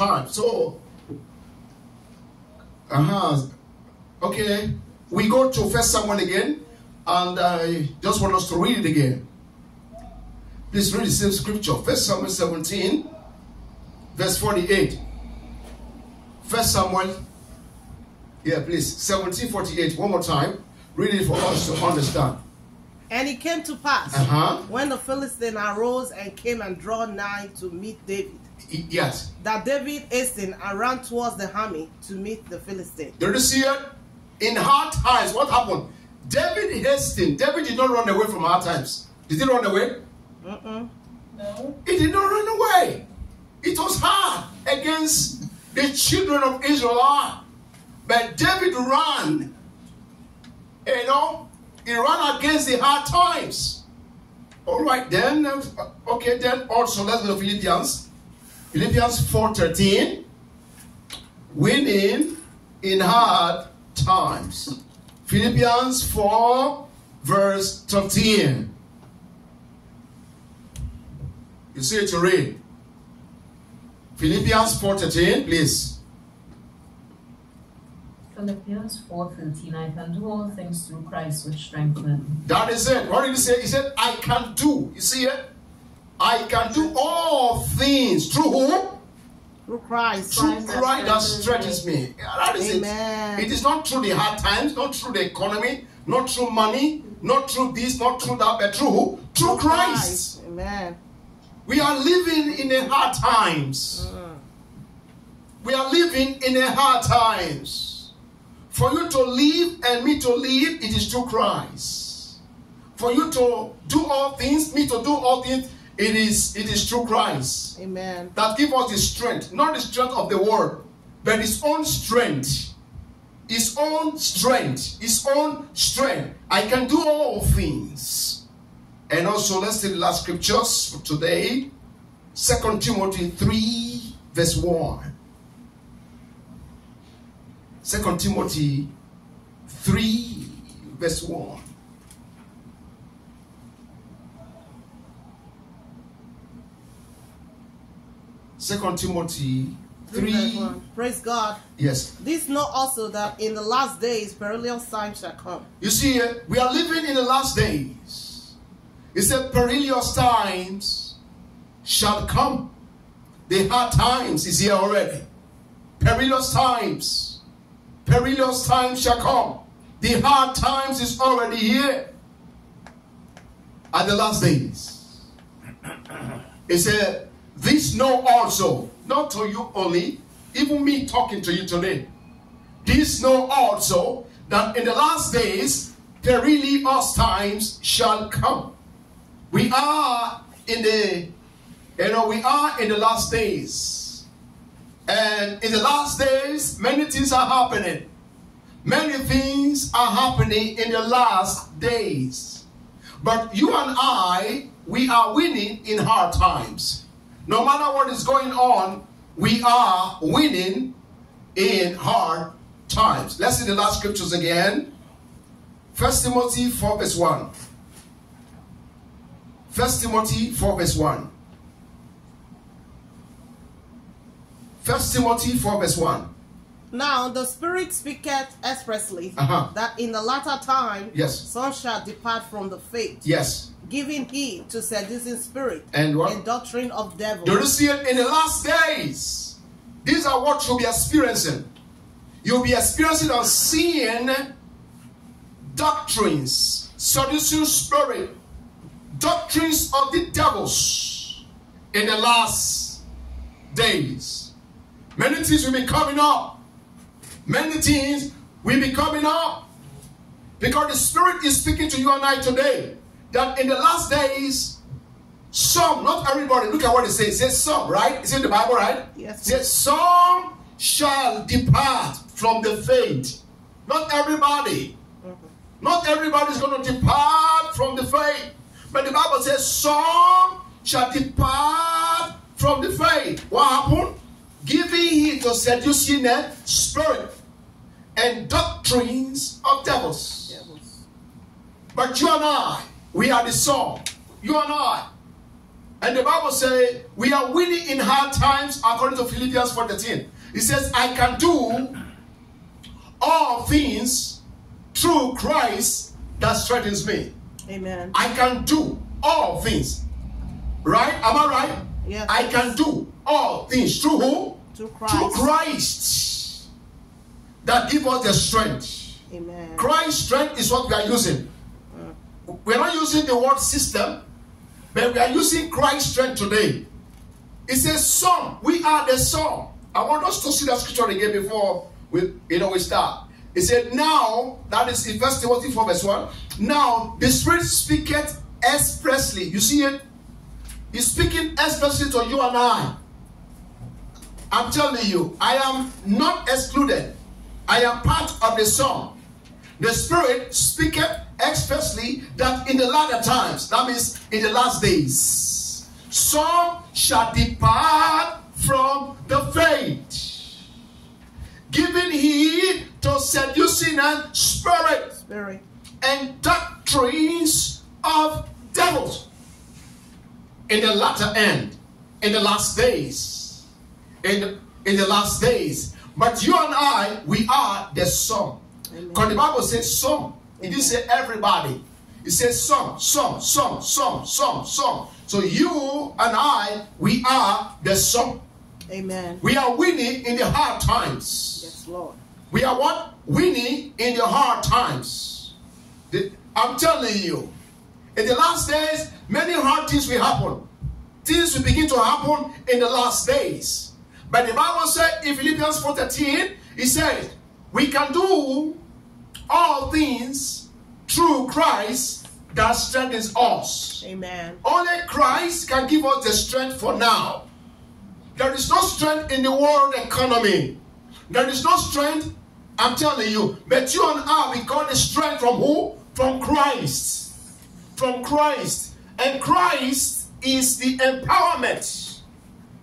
time. So, uh huh. Okay, we go to First Samuel again, and I just want us to read it again. Please read the same scripture. First Samuel 17, verse 48. First Samuel, yeah, please, 1748. One more time. Read it for us to understand. And it came to pass Uh-huh. when the Philistine arose and came and drew nigh to meet David, Yes. that David hastened and ran towards the army to meet the Philistine. Did you see it? In hard times, what happened? David hastened. David did not run away from hard times. Did he run away? Mm-mm. No. He did not run away. It was hard against the children of Israel. But David ran. You know, he ran against the hard times. All right, then. uh, Okay, then also let's go to Philippians. Philippians 4:13. Winning in hard times. Philippians 4, verse 13. You see it to read. Philippians 4:13, please. Philippians 4:13 I can do all things through Christ which strengthens me. That is it. What did he say? He said, I can do. You see it? I can do all things through who? Through Christ. Through Christ that Christ that stretches me. That is Amen. it. It is not through the hard times, not through the economy, not through money, not through this, not through that, but through who? Through Christ. Amen. We are living in the hard times. Mm. We are living in the hard times. For you to live and me to live, it is through Christ. For you to do all things, me to do all things, it is it is through Christ. Amen. That give us the strength, not the strength of the world, but his own strength. His own strength. His own strength. I can do all things. And also, let's see the last scriptures for today. Second Timothy 3, verse 1. Second Timothy 3, verse 1. Second Timothy Three 3. Praise God. yes. This know also that in the last days perilous times shall come. You see, uh, we are living in the last days. It said, perilous times shall come. The hard times is here already. Perilous times. Perilous times shall come. The hard times is already here. At the last days. It said, this know also, not to you only, even me talking to you today. This know also that in the last days perilous times shall come. We are in the, you know, we are in the last days. And in the last days, many things are happening. Many things are happening in the last days. But you and I, we are winning in hard times. No matter what is going on, we are winning in hard times. Let's see the last scriptures again. First Timothy 4 verse 1. First Timothy 4 verse 1. First Timothy 4 verse 1. Now the Spirit speaketh expressly Uh-huh. that in the latter time Yes. some shall depart from the faith, Yes. Giving heed to seducing spirit And what? and doctrine of devil. Do you see it in the last days? These are what you'll be experiencing. You'll be experiencing and seeing doctrines, seducing spirit, doctrines of the devils in the last days. Many things will be coming up. Many things will be coming up. Because the Spirit is speaking to you and I today that in the last days, some, not everybody, look at what it says. It says some, right? It's in the Bible, right? Yes. It says some shall depart from the faith. Not everybody. Mm-hmm. Not everybody is going to depart from the faith. But the Bible says some shall depart from the faith. What happened? Giving heed to seducing spirit and doctrines of devils. Devils. But you and I, we are the song. You and I. And the Bible says we are winning in hard times according to Philippians 4:13. It says, I can do all things through Christ that strengthens me. Amen. I can do all things. Right? Am I right? Yes. I can do all things through who? Through Christ. Through Christ. That give us the strength. Amen. Christ's strength is what we are using. We're not using the word system, but we are using Christ's strength today. It says some. We are the some. I want us to see that scripture again before we you know we start. It said, Now, that is in verse 24, verse 1. Now the Spirit speaketh expressly. You see it? He's speaking expressly to you and I. I'm telling you, I am not excluded. I am part of the song. The Spirit speaketh expressly that in the latter times, that means in the last days, some shall depart from the faith, giving heed to seducing and spirit Spirit. and doctrines of devils in the latter end, in the last days, in, in the last days. But you and I, we are the some. Because the Bible says some. It didn't say everybody. It says some, some, some, some, some, some. So you and I, we are the some. Amen. We are winning in the hard times. Yes, Lord. We are what? Winning in the hard times. The- I'm telling you, in the last days, many hard things will happen. Things will begin to happen in the last days. But the Bible said in Philippians 4:13, it says, we can do all things through Christ that strengthens us. Amen. Only Christ can give us the strength for now. There is no strength in the world economy. There is no strength, I'm telling you. But you and I, we got the strength from who? From Christ. From Christ. And Christ is the empowerment.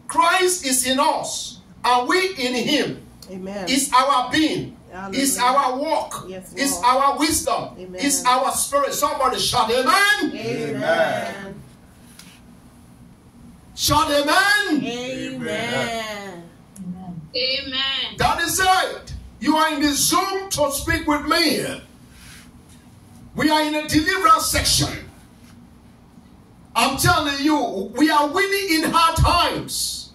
Christ is in us, and we in Him. Amen. Is our being. Is Hallelujah. our walk. Yes, is our wisdom. Amen. Is our spirit. Somebody shout, Amen. Amen. Shout, Amen. Amen. Amen. Amen. That is it. You are in the Zoom to speak with me. We are in a deliverance section. I'm telling you, we are winning in hard times.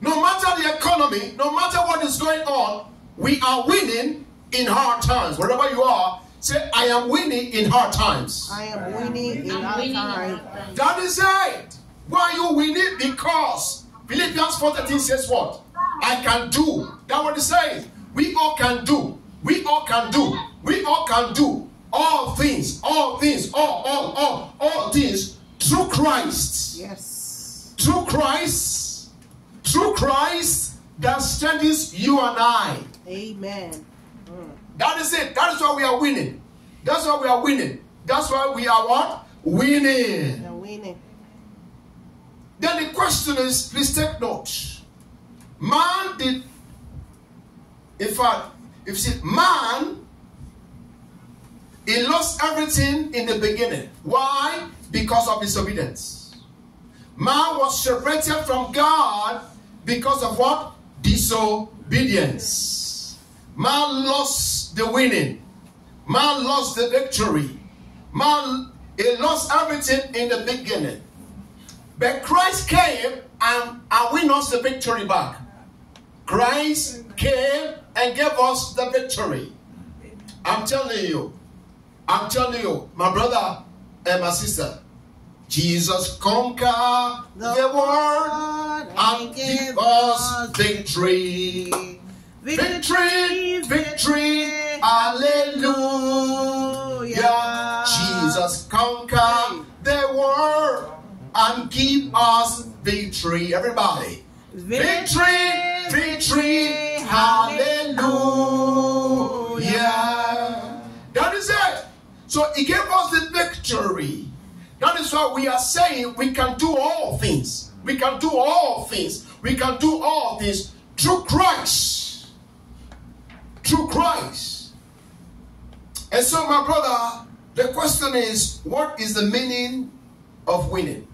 No matter the economy, no matter what is going on, we are winning in hard times. Wherever you are, say, I am winning in hard times. I am winning in I'm our winning time. in our time. That is it. Why you winning? Because Philippians 4:13 says what? I can do. That what it says. We all can do. We all can do. We all can do all things, all things, all, all, all, all things through Christ. Yes. Through Christ. Through Christ that strengthens you and I. Amen. Mm. That is it. That is why we are winning. That's why we are winning. That's why we are what? Winning. I'm winning. Then the question is, please take note. Man did, in fact, if you see, man, he lost everything in the beginning. Why? Because of disobedience. Man was separated from God because of what? Disobedience. Man lost the winning. Man lost the victory. Man, he lost everything in the beginning. But Christ came and, and we lost the victory back. Christ came and gave us the victory. I'm telling you, I'm telling you, my brother and my sister, Jesus conquered the, world and gave us victory. Victory, victory, hallelujah. Jesus conquered the world and give us victory. Everybody. Victory, victory, hallelujah. That is it. So he gave us the victory. That is why we are saying we can do all things. We can do all things. We can do all things through Christ. Through Christ. And so, my brother, the question is what is the meaning of winning?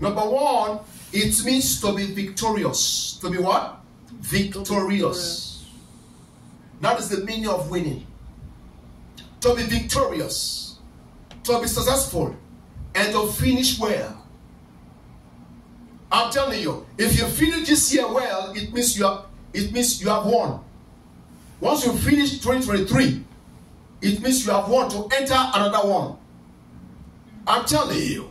Number one, it means to be victorious. To be what? Victorious. That is the meaning of winning. To be victorious, to be successful, and to finish well. I'm telling you, if you finish this year well, it means you have it means you have won. Once you finish 2023, it means you have won to enter another one. I'm telling you.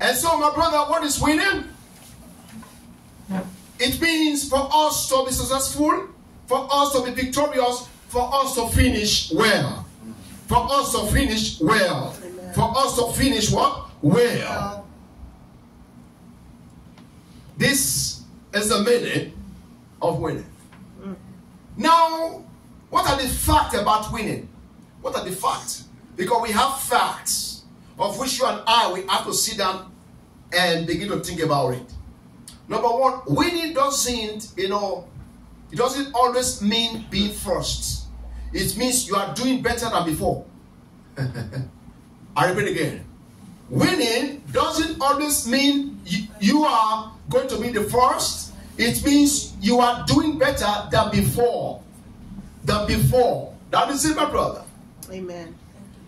And so, my brother, what is winning? It means for us to be successful, for us to be victorious, for us to finish well. For us to finish well. For us to finish what? Well. This is the meaning of winning. Now, what are the facts about winning? What are the facts? Because we have facts of which you and I we have to sit down and begin to think about it. Number one, winning doesn't, you know, it doesn't always mean being first. It means you are doing better than before. I repeat again. Winning doesn't always mean you, you are going to be the first. It means you are doing better than before. Than before. That is it, my brother. Amen.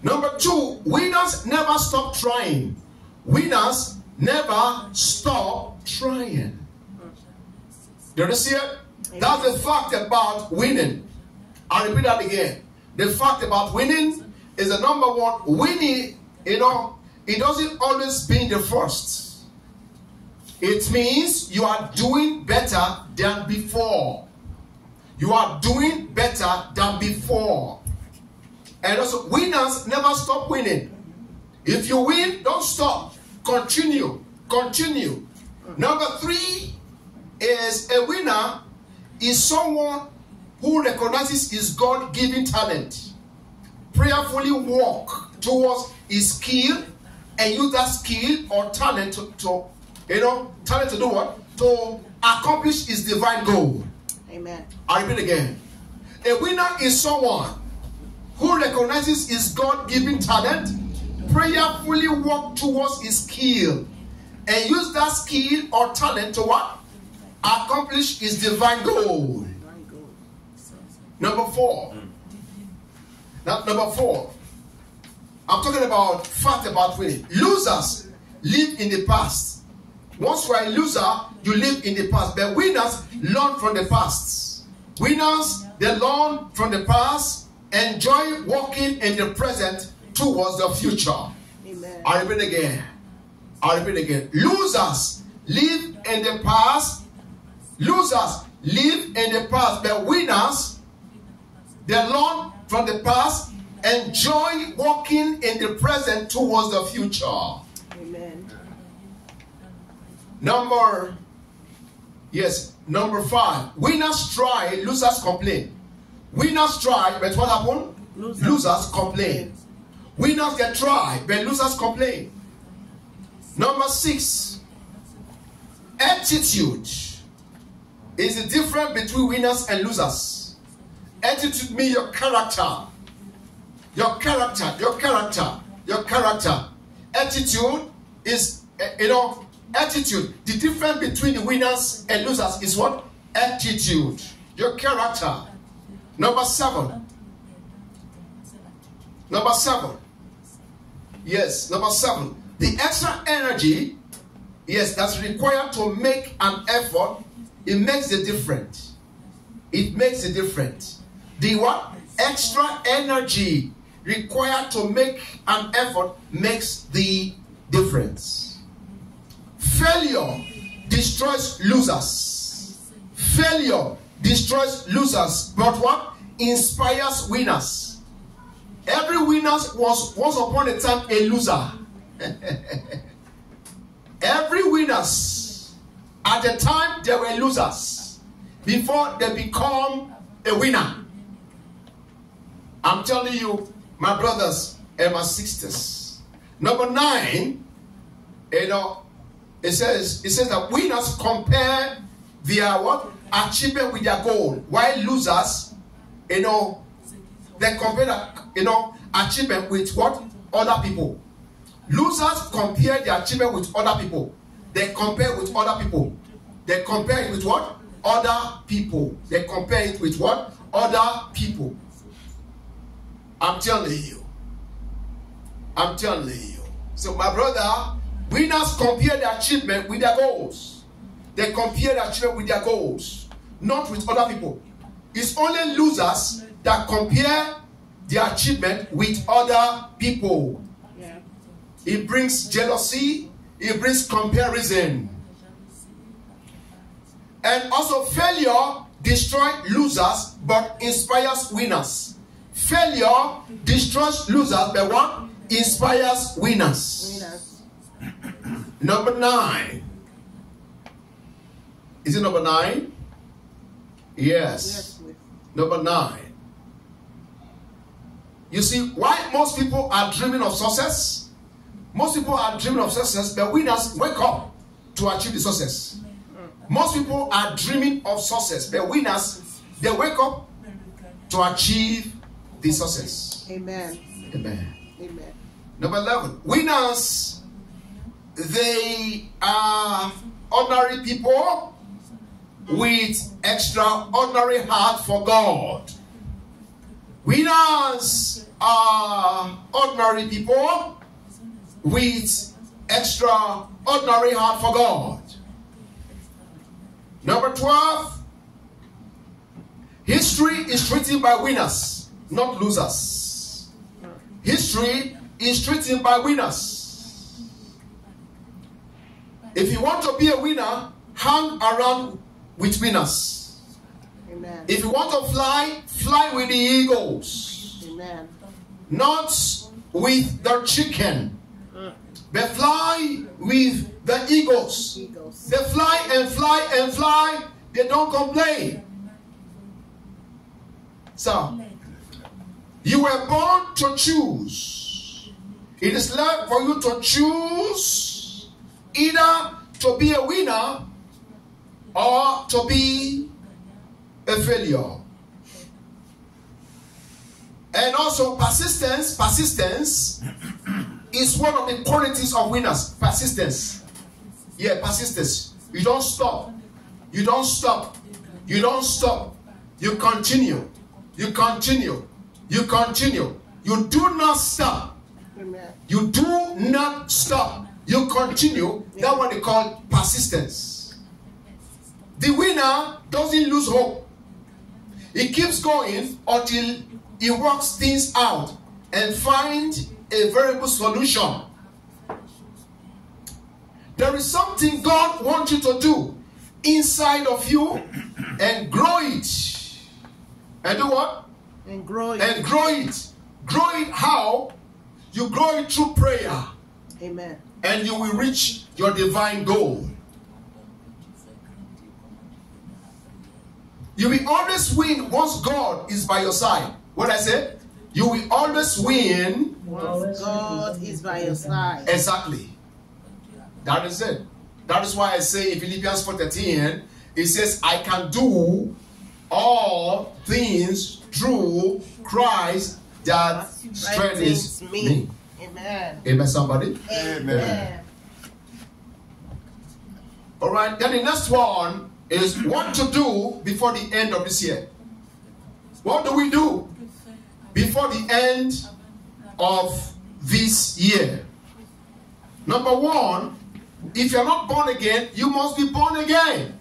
Number two, winners never stop trying. Winners never stop trying. Do you see it? That's the fact about winning. I'll repeat that again. The fact about winning is the number one. Winning, you know, it doesn't always mean the first. It means you are doing better than before. You are doing better than before. And also, winners never stop winning. If you win, don't stop. Continue. Continue. Number three is a winner is someone who recognizes his God given talent, prayerfully walk towards his skill, and use that skill or talent to, to you know, talent to do what? To accomplish his divine goal. Amen. I repeat again. A winner is someone who recognizes his God given talent, prayerfully walk towards his skill, and use that skill or talent to what? Accomplish his divine goal. Number four. Now, number four. I'm talking about fact about winning. Losers live in the past. Once you are a loser, you live in the past. But winners learn from the past. Winners, they learn from the past, enjoy walking in the present towards the future. Amen. I repeat again. I repeat again. Losers live in the past. Losers live in the past, but winners they learn from the past, enjoy walking in the present towards the future. Number, yes, number five. Winners try, losers complain. Winners try, but what happened? Losers. losers complain. Winners get try, but losers complain. Number six, attitude is the difference between winners and losers. Attitude means your character. Your character, your character, your character. Attitude is, eh, you know, attitude. The difference between winners and losers is what? Attitude. Your character. Number seven. Number seven. Yes, number seven. The extra energy, yes, that's required to make an effort, it makes the difference. It makes a difference. The what? Extra energy required to make an effort makes the difference. Failure destroys losers. Failure destroys losers, but what? Inspires winners. Every winner was once upon a time a loser. Every winners at the time they were losers before they become a winner. I'm telling you, my brothers and my sisters. Number nine, you know, it says it says that winners compare their what achievement with their goal, while losers, you know, they compare that, you know achievement with what other people. Losers compare their achievement with other people. They compare with other people. They compare it with what? Other people. They compare it with what? Other people. I'm telling you. I'm telling you. So, my brother, winners compare their achievement with their goals. They compare their achievement with their goals, not with other people. It's only losers that compare their achievement with other people. Yeah. It brings jealousy, it brings comparison. And also, failure destroys losers but inspires winners. Failure destroys losers, but what? Inspires winners. Winners. Number nine. Is it number nine? Yes. Yes. Number nine. You see, why most people are dreaming of success? Most people are dreaming of success, but winners wake up to achieve the success. Mm. Most people are dreaming of success, but winners they wake up to achieve the success. Amen. Amen. Amen. Number 11. Winners, they are ordinary people with extraordinary heart for God. Winners are ordinary people with extraordinary heart for God. Number 12. History is written by winners, not losers. History is written by winners. If you want to be a winner, hang around with winners. Amen. If you want to fly, fly with the eagles, Amen. not with the chicken, but fly with the eagles. Eagles. They fly and fly and fly, they don't complain. So, you were born to choose. It is left for you to choose either to be a winner or to be a failure. And also persistence, persistence is one of the qualities of winners. Persistence. Yeah, persistence. You don't stop. You don't stop. You don't stop. You continue. You continue. You continue. You do not stop. You do not stop. You continue. That's what they call persistence. The winner doesn't lose hope. He keeps going until he works things out and find a very good solution. There is something God wants you to do inside of you and grow it. And do what? And growing. And grow it. Grow it how? You grow it through prayer Amen. And you will reach your divine goal. You will always win once God is by your side. What I said? You will always win Once God is by your side. exactly. That is it. That is why I say in Philippians 4:13, it says, I can do all things through Christ that strengthens Strengthens me. Me. Amen. Amen, somebody. Amen. All right. Then the next one is what to do before the end of this year. What do we do before the end of this year? Number one, if you're not born again, you must be born again.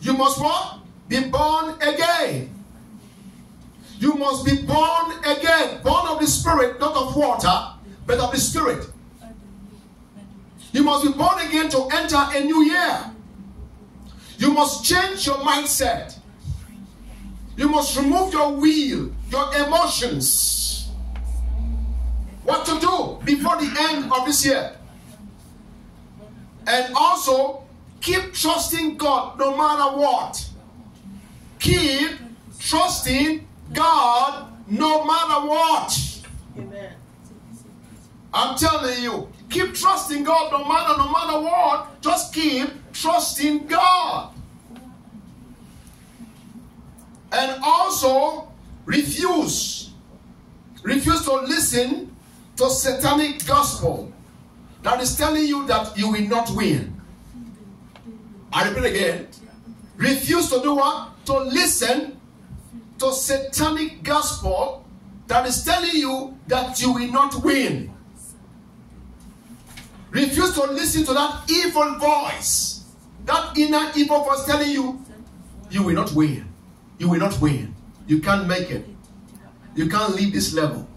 You must what? Be born again. You must be born again. Born of the Spirit, not of water, but of the Spirit. You must be born again to enter a new year. You must change your mindset. You must remove your will, your emotions. What to do before the end of this year. And also, keep trusting God no matter what. Keep trusting God no matter what. Amen. I'm telling you, keep trusting God no matter no matter what. Just keep trusting God. And also refuse. Refuse to listen to satanic gospel that is telling you that you will not win. I repeat again. Refuse to do what? To listen to satanic gospel that is telling you that you will not win. Refuse to listen to that evil voice. That inner evil voice telling you you will not win. You will not win. You can't make it. You can't leave this level.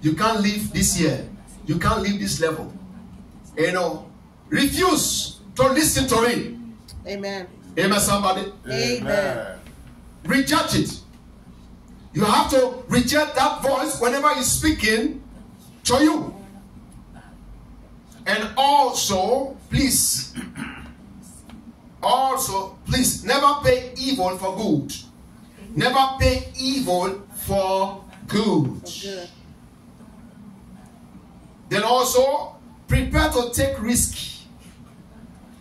You can't leave this year. You can't leave this level. You know, refuse to listen to it. Amen. Amen, somebody. Amen. Reject it. You have to reject that voice whenever he's speaking to you. And also, please, also, please never pay evil for good. Never pay evil for good. Then also, prepare to take risk.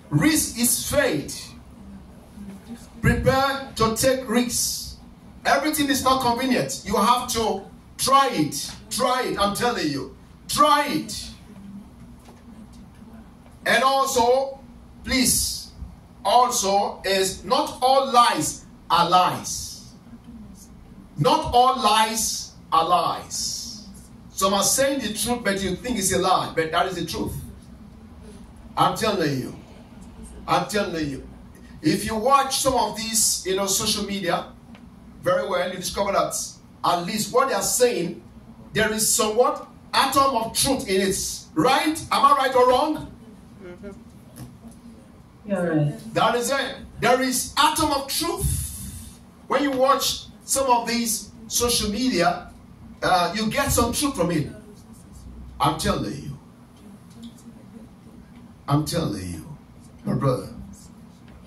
Risk is faith. Prepare to take risks. Everything is not convenient. You have to try it. Try it. I'm telling you. Try it. And also, please, also is not all lies are lies. Not all lies are lies. Some are saying the truth, but you think it's a lie, but that is the truth. I'm telling you. I'm telling you. If you watch some of these, you know, social media very well, you discover that at least what they are saying, there is somewhat atom of truth in it. Right? Am I right or wrong? You're right. That is it. There is atom of truth. When you watch some of these social media, uh, you get some truth from it. I'm telling you. I'm telling you, my brother.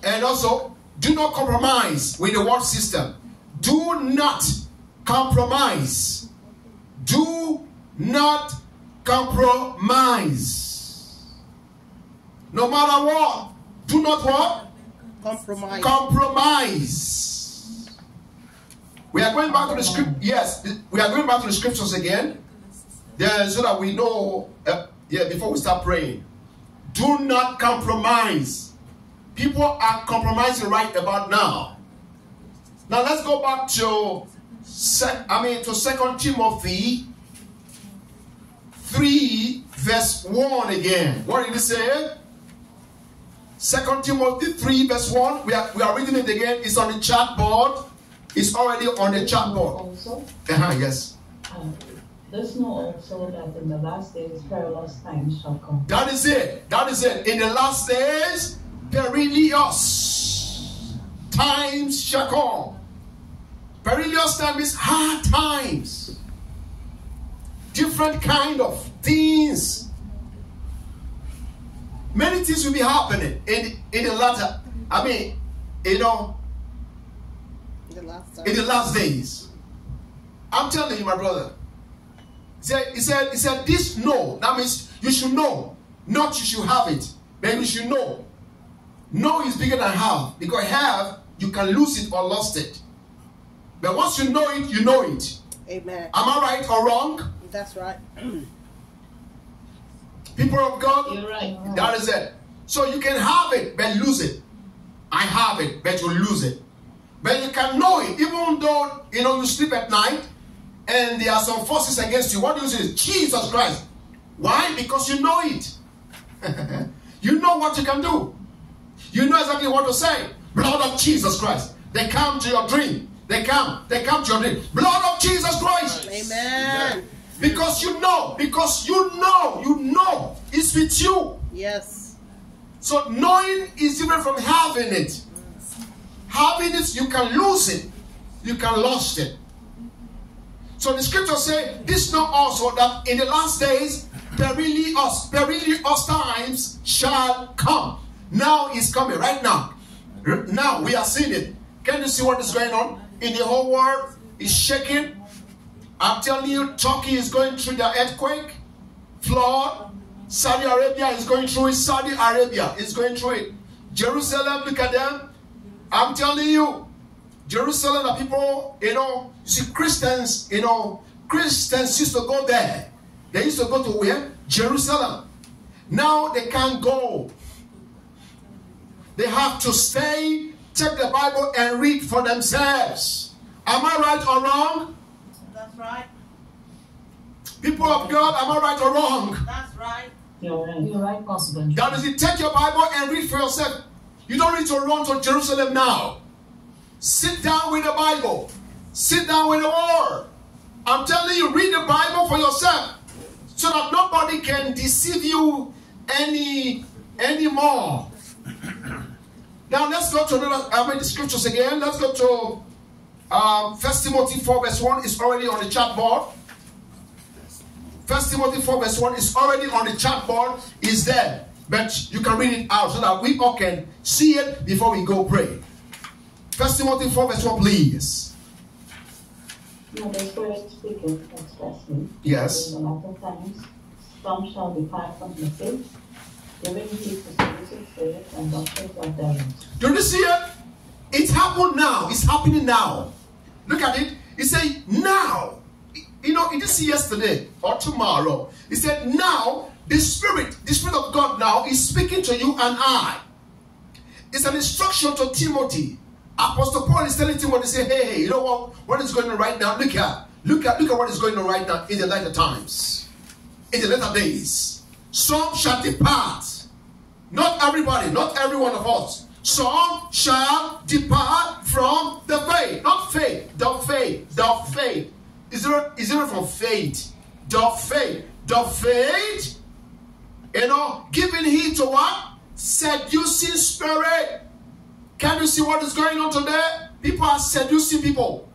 And also, do not compromise with the world system. Do not compromise. Do not compromise. No matter what, do not what? Compromise. compromise. We are going back to the script. Yes, we are going back to the scriptures again. Then, so that we know. Uh, yeah, before we start praying, do not compromise. People are compromising right about now. Now let's go back to, sec, I mean, to Second Timothy three, verse one again. What did it say? Second Timothy 3, verse 1. We are, we are reading it again. It's on the chat board. It's already on the chat board. Also, Uh-huh, yes. um, this know also that in the last days perilous times shall come. That is it. That is it. In the last days, perilous times shall come. Perilous time is hard times. Different kind of things. Many things will be happening in in the latter. I mean, you know, The last in the last days. I'm telling you, my brother. He said, he said, he said, this know. That means you should know. Not you should have it. But you should know. Know is bigger than have. Because have, you can lose it or lost it. But once you know it, you know it. Amen. Am I right or wrong? That's right. People of God, You're right. That is it. So you can have it, but lose it. I have it, but you lose it. But you can know it, even though you know you sleep at night and there are some forces against you. What do you say? Jesus Christ. Why? Because you know it. you know what you can do. You know exactly what to say. Blood of Jesus Christ. They come to your dream. They come. They come to your dream. Blood of Jesus Christ. Amen. Because you know. Because you know. You know. It's with you. Yes. So knowing is different from having it. Having it, you can lose it. You can lose it. So the scripture say, this know also that in the last days, perilous, perilous times shall come. Now is coming, right now. Now we are seeing it. Can you see what is going on? In the whole world is shaking. I'm telling you, Turkey is going through the earthquake, flood. Saudi Arabia is going through it. Saudi Arabia is going through it. Jerusalem, look at them. I'm telling you, Jerusalem, the people, you know, you see, Christians, you know, Christians used to go there. They used to go to where? Jerusalem. Now they can't go. They have to stay, check the Bible, and read for themselves. Am I right or wrong? That's right. People of God, am I right or wrong? That's right. You're right. You're right, Pastor Benjamin. That is it. Take your Bible and read for yourself. You don't need to run to Jerusalem now. Sit down with the Bible. Sit down with the Word. I'm telling you, read the Bible for yourself, so that nobody can deceive you any anymore. Now let's go to another. I mean the scriptures again. Let's go to um, First Timothy four verse one. Is already on the chat board. First Timothy 4 verse 1 is already on the chat board, is there. But you can read it out so that we all can see it before we go pray. First Timothy 4 verse 1, please. Now the Spirit speaketh expressly. Yes. In the latter times, some shall depart from the faith, Do you see it? It's happened now. It's happening now. Look at it. He said, now. You know, it is yesterday or tomorrow. He said, now the Spirit, the Spirit of God now is speaking to you and I. It's an instruction to Timothy. Apostle Paul is telling Timothy, say, hey, hey, you know what? What is going on right now? Look at, look at, look at what is going on right now in the later times, in the later days. Some shall depart. Not everybody, not every one of us. Some shall depart from the faith. Not faith, the faith, the faith. Is it, is it from faith? The faith. The faith, you know, giving heed to what? Seducing spirit. Can you see what is going on today? People are seducing people.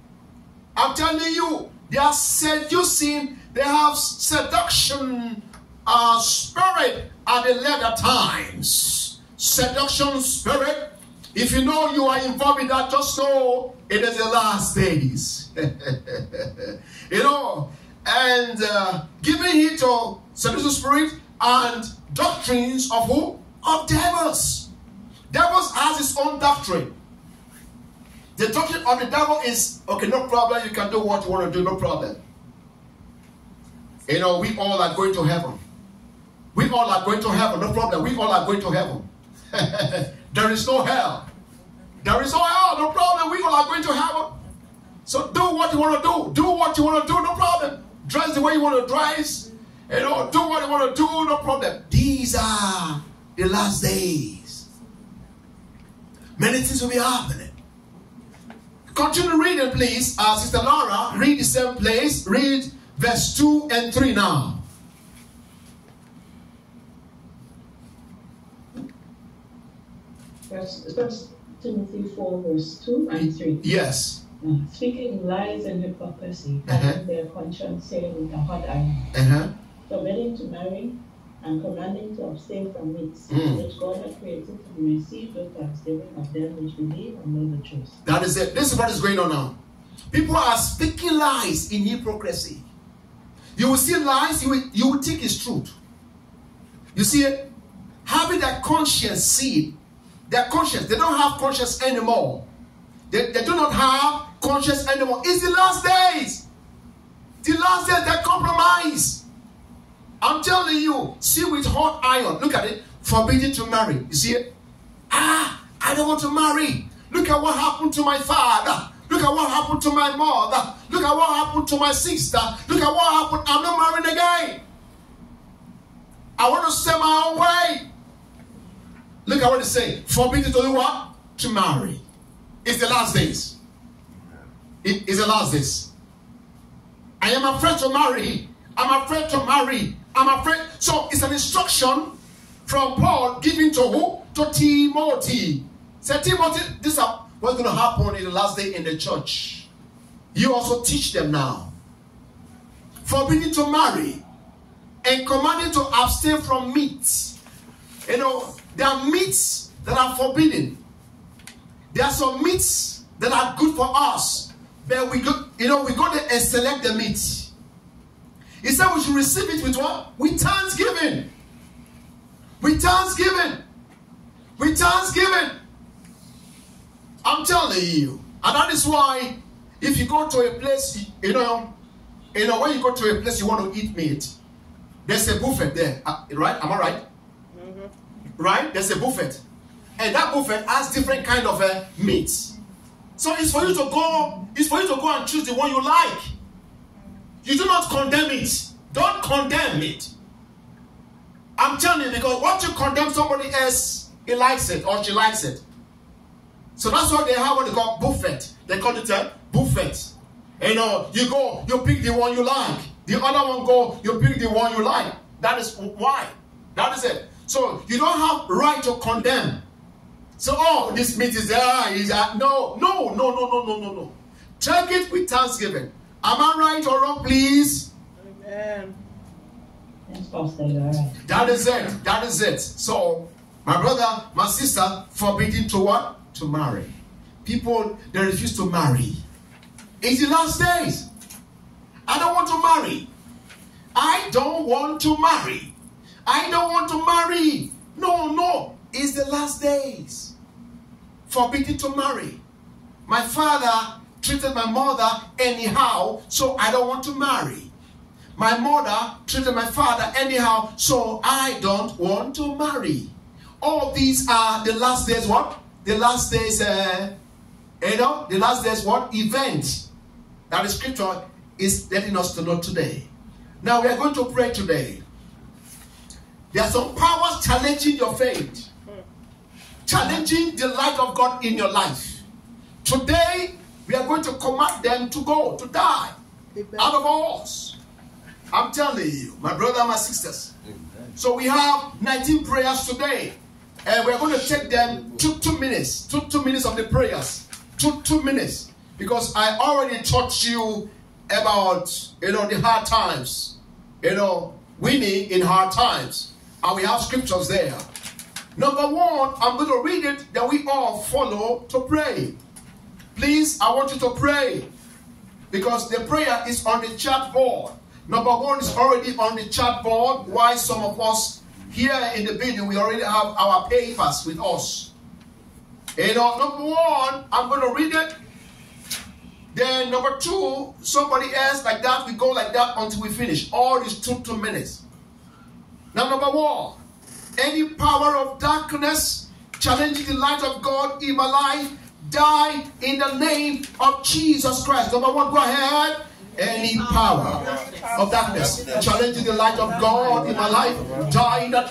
I'm telling you, they are seducing, they have seduction uh, spirit at the later times. Seduction spirit. If you know you are involved in that, just know it is the last days. you know, and uh, giving heed to seduction spirit and doctrines of who? Of devils. Devils has its own doctrine. The doctrine of the devil is okay, no problem. You can do what you want to do, no problem. You know, we all are going to heaven. We all are going to heaven, no problem. We all are going to heaven. there is no hell. There is no hell, no problem. We all are going to heaven. So do what you want to do. Do what you want to do, no problem. Dress the way you want to dress. You know, do what you want to do, no problem. These are the last days. Many things will be happening. Continue reading, please. Uh, Sister Laura, read the same place. Read verse 2 and 3 now. First, First Timothy 4, verse 2 and 3. Yes. Uh, Speaking lies and hypocrisy, Uh-huh. their conscience saying with a hot iron, Uh-huh. forbidding to marry and commanding to abstain from meats, Mm. which God had created to be received with thanksgiving of them which believe and know the truth. That is it. This is what is going on now. People are speaking lies in hypocrisy. You will see lies, you will, you will think it's truth. You see? Having that conscience seed, their conscience, they don't have conscience anymore. They, they do not have conscience anymore. It's the last days. The last days, they compromise. I'm telling you, see with hot iron. Look at it. Forbidden to marry. You see it? Ah, I don't want to marry. Look at what happened to my father. Look at what happened to my mother. Look at what happened to my sister. Look at what happened. I'm not marrying again. I want to stay my own way. Look at what it say. Forbidden to do what? To marry. It's the last days. It is the last days. I am afraid to marry. I'm afraid to marry. I'm afraid. So it's an instruction from Paul giving to who? To Timothy. Say, Timothy, this is what's going to happen in the last day in the church. You also teach them now. Forbidding to marry and commanding to abstain from meat. You know, there are meats that are forbidden. There are some meats that are good for us, but we go, you know, we go there and select the meat. He said we should receive it with what? With thanksgiving. With thanksgiving. With thanksgiving. I'm telling you. And that is why if you go to a place, you know, you know, when you go to a place you want to eat meat, there's a buffet there, uh, right? Am I right? Right? There's a buffet, and that buffet has different kind of uh, meats. So it's for you to go. It's for you to go and choose the one you like. You do not condemn it. Don't condemn it. I'm telling you because once you condemn somebody else, he likes it or she likes it. So that's why they have what they call buffet. They call it a buffet. You know, you go, you pick the one you like. The other one go, you pick the one you like. That is why. That is it. So you don't have right to condemn. So oh, this meat is there. Is that no, no, no, no, no, no, no, no. Take it with thanksgiving. Am I right or wrong, please? Amen. Yes, Pastor. That is it. That is it. So, my brother, my sister, forbidden to what? To marry. People, they refuse to marry. It's the last days. I don't want to marry. I don't want to marry. I don't want to marry. No, no. It's the last days. Forbidden to marry. My father treated my mother anyhow, so I don't want to marry. My mother treated my father anyhow, so I don't want to marry. All these are the last days what? The last days, uh, you know, the last days what? Event that the scripture is letting us to know today. Now we are going to pray today. There are some powers challenging your faith, challenging the light of God in your life. Today, we are going to command them to go, to die. Out of us. I'm telling you, my brother, and my sisters. So we have 19 prayers today, and we're going to take them two two minutes, two two minutes of the prayers, two two minutes, because I already taught you about you know the hard times, you know winning in hard times, and we have scriptures there. Number one, I'm going to read it that we all follow to pray. Please, I want you to pray because the prayer is on the chat board. Number one is already on the chat board. Why some of us here in the building we already have our papers with us. You know, number one, I'm going to read it. Then number two, somebody else like that. We go like that until we finish. All these two two minutes. Now, number one, any power of darkness challenging the light of God in my life, die in the name of Jesus Christ. Number one, go ahead. Any power of darkness challenging the light of God in my life, die in that.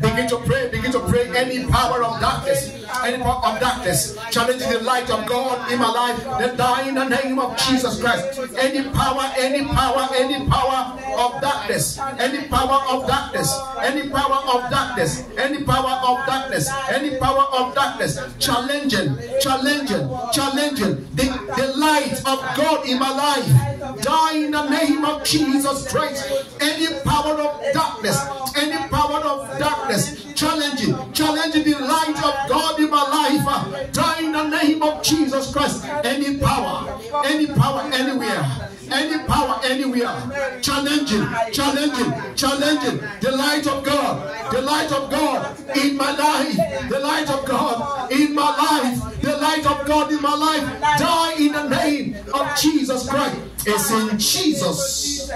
Begin to pray, begin to pray. Any power of darkness, any power of darkness challenging the light of God in my life, then die in the name of Jesus Christ. Any power, any power, any power of darkness, any power of darkness, any power of darkness, any power of darkness, any power of darkness, challenging, challenging, challenging the, the light of God in my life. Die in the name of Jesus Christ. Any power of darkness, any power of darkness, challenging, challenging the light of God in my life. uh, Die in the name of Jesus Christ. Any power, any power anywhere any power anywhere challenging challenging challenging the light of god the light of god in my life the light of god in my life the light of god in my life die in the name of jesus christ it's in jesus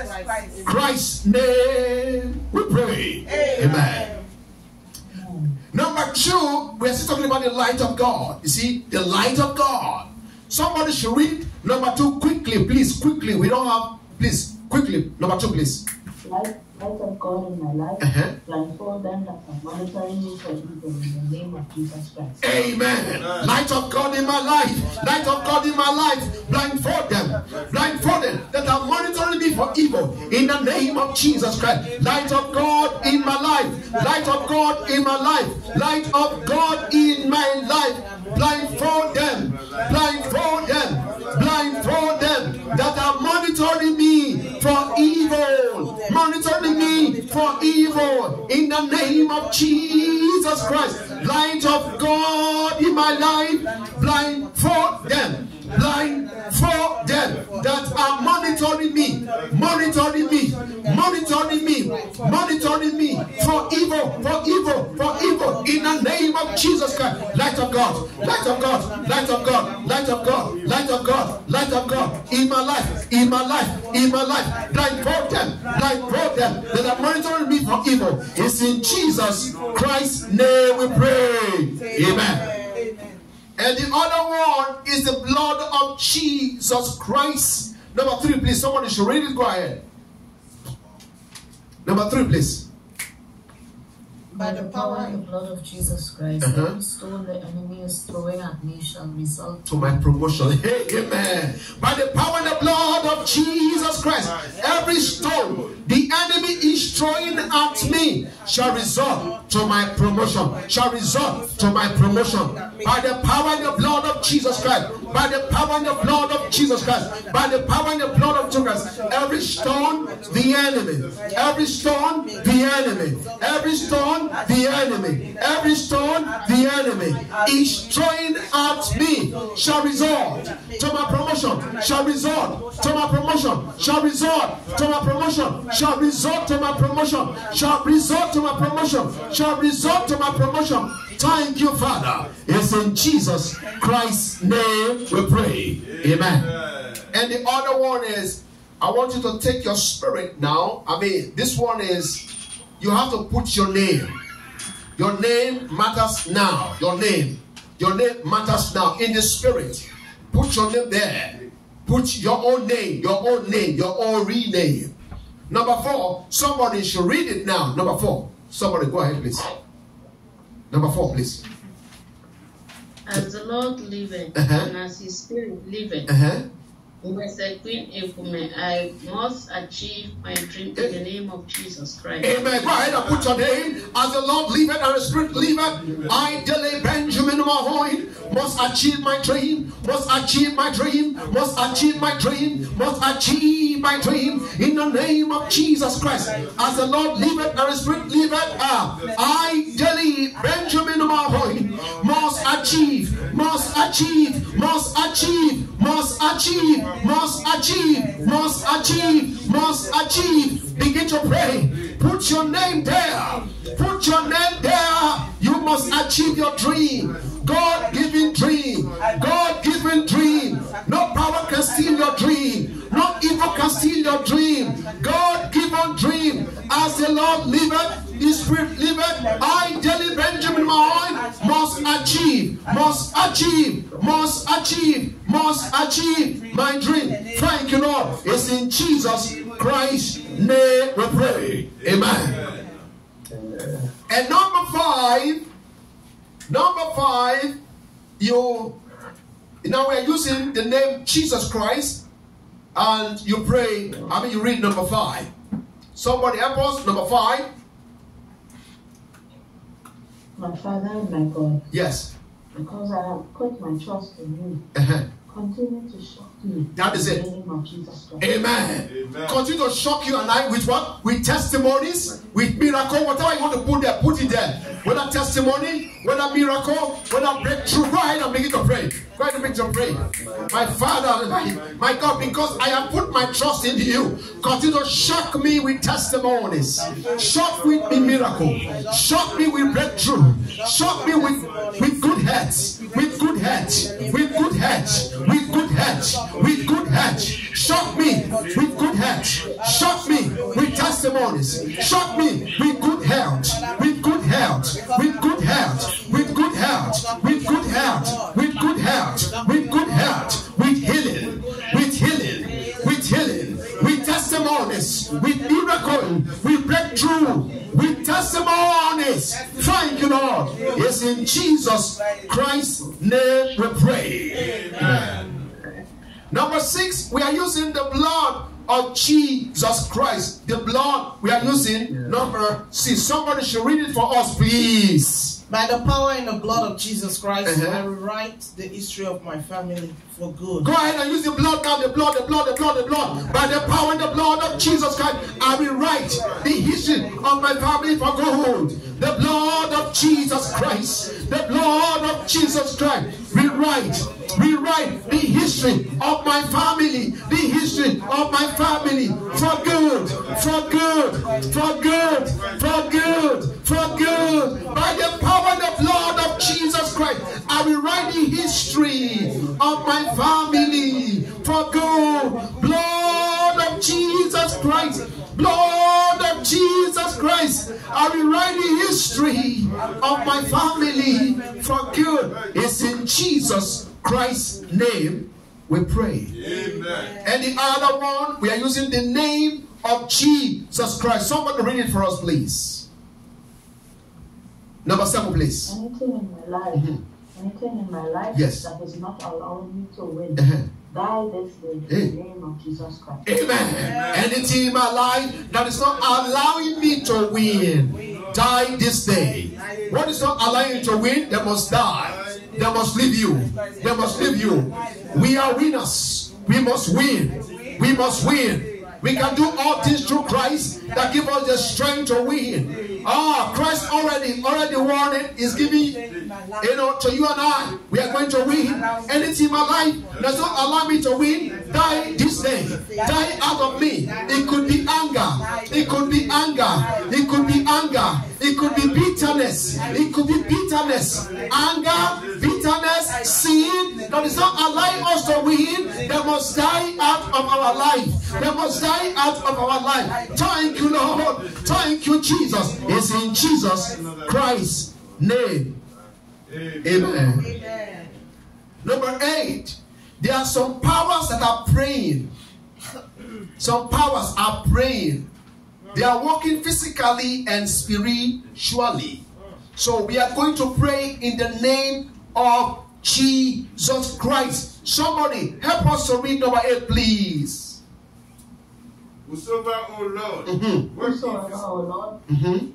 christ's name we pray amen Number two, we're still talking about the light of God. You see, the light of God. Somebody should read number two quickly, please. Quickly. We don't have, please, quickly. Number two, please. Light, light of God in my life, Uh-huh. blindfold them that are monitoring me for evil in the name of Jesus Christ. Amen. Light of God in my life. Light of God in my life. Blindfold them. Blindfold them that are monitoring me for evil. In the name of Jesus Christ. Light of God in my life. Light of God in my life. Light of God in my life. Blindfold them. Blindfold them. Blindfold them that are monitoring me for evil. Monitoring me for evil. In the name of Jesus Christ. Light of God in my life. Blindfold them. Blindfold them that are monitoring me. Monitoring me. Monitoring me. Monitoring me for evil. For evil. For evil. In the name of Jesus Christ. Light of God. Light of God. Light of God. Light of God. Light of God. light of God in my life, in my life, in my life. Blindfold them, blindfold them that are monitoring me for evil. It's in Jesus Christ's name we pray. Amen. And the other one is the blood of Jesus Christ. Number three, please. Somebody should read it. Go ahead. Number three, please. By the power and the blood of Jesus Christ, Uh-huh. every stone the enemy is throwing at me shall result to my promotion. Hey, amen. By the power and the blood of Jesus Christ, every stone the enemy is throwing at me shall result to my promotion. Shall result to my promotion. By the power and the blood of Jesus Christ. By the power and the blood of Jesus Christ. By the power and the blood of Jesus Christ. Every stone, the enemy. Every stone, the enemy. Every stone, the enemy. Every stone, the enemy is throwing at me shall result to my promotion. Shall result to my promotion. Shall result to my promotion. Shall result to my promotion. Shall result to my promotion. Shall result to my promotion. Thank you, Father. It's in Jesus Christ's name we pray. Amen. And the other one is, I want you to take your spirit now. I mean, this one is, you have to put your name. Your name matters now. Your name. Your name matters now in the spirit. Put your name there. Put your own name, your own name, your own real name. Number four, somebody should read it now. Number four. Somebody go ahead, please. Number four, please. As the Lord liveth, Uh-huh. and as his spirit liveth, Queen I must achieve my dream in the name of Jesus Christ. Amen. Go ahead and put your name as the Lord liveth and the Spirit liveth. I, Delay Benjamin Mahoy, must achieve my dream, must achieve my dream, must achieve my dream, must achieve my dream in the name of Jesus Christ. As the Lord liveth and the Spirit liveth, uh, I, Delay Benjamin Mahoin, must achieve, must achieve, must achieve, must achieve, must achieve, must achieve, must achieve. Begin to pray. Put your name there. Put your name there. You must achieve your dream. God given dream. God given dream. No power can steal your dream. No evil can steal your dream. God given dream. As the Lord liveth, liveth. I, Daily Benjamin Mahoy, must achieve, must achieve, must achieve, must achieve my dream. Thank you, Lord. It's in Jesus Christ's name we pray. Amen. And number five, number five, you now we are using the name Jesus Christ, and you pray. I mean, you read number five. Somebody help us. Number five. My Father and my God, Yes. because I have put my trust in you, Uh-huh. Continue to shock me. Hmm. That is it. the name of Jesus Christ. Amen. Amen. Continue to shock you and I with what? With testimonies, with miracle, whatever you want to put there, put it there. Whether testimony, whether miracle, whether breakthrough, go ahead and begin to pray. Go ahead and begin to pray. My Father, my, my God, because I have put my trust in you, continue to shock me with testimonies. Shock me with miracle. Shock me with breakthrough. Shock me with, with good heads. With good heads. With good heads. With good heads. With good heads. Shock me with good health. Shock me with testimonies. Shock me with good health. With good health. With good health. With good health. With good health. With good health. With good health. With healing. Testimonies. With miracle. With breakthrough. With testimonies. Thank you, Lord. It's in Jesus Christ's name we pray. Amen. Number six, we are using the blood of Jesus Christ. The blood we are using. Number six. Somebody should read it for us, please. By the power and the blood of Jesus Christ, Uh-huh. I rewrite the history of my family for good. Go ahead and use the blood now, the blood, the blood, the blood, the blood. By the power and the blood of Jesus Christ, I will write the history of my family for good. The blood of Jesus Christ, the blood of Jesus Christ, rewrite, rewrite the history of my family, the history of my family for good, for good, for good, of my family for good. It's in Jesus Christ's name we pray. Amen. And the other one, we are using the name of Jesus Christ. Somebody read it for us, please. Number seven, please. Anything in my life, Mhm. anything in my life Yes. that is not allowing me to win, Uh-huh. die this day in Hey. the name of Jesus Christ. Amen. Anything in my life that is not allowing me to win, die this day. What is not allowing you to win, they must die. They must leave you. They must leave you. We are winners. We must win. We must win. We can do all things through Christ that give us the strength to win. Ah, Christ already already it. Is giving you know, to you and I, we are going to win. Anything in my life does not allow me to win, die this day. Die out of me. It could be anger. It could be anger. It could be anger. It could be bitterness. It could be bitterness. Anger, bitterness, sin that is not allowing us to win. They must die out of our life. They must die out of our life. Thank you, Lord. Thank you, Jesus. It's in Jesus Christ's name. Amen. Amen. Number eight, there are some powers that are praying. Some powers are praying. They are working physically and spiritually. So we are going to pray in the name of Jesus Christ. Somebody help us to read number eight, please. Whosoever, O Lord, Mhm. working Whosoever, O Lord, Mhm.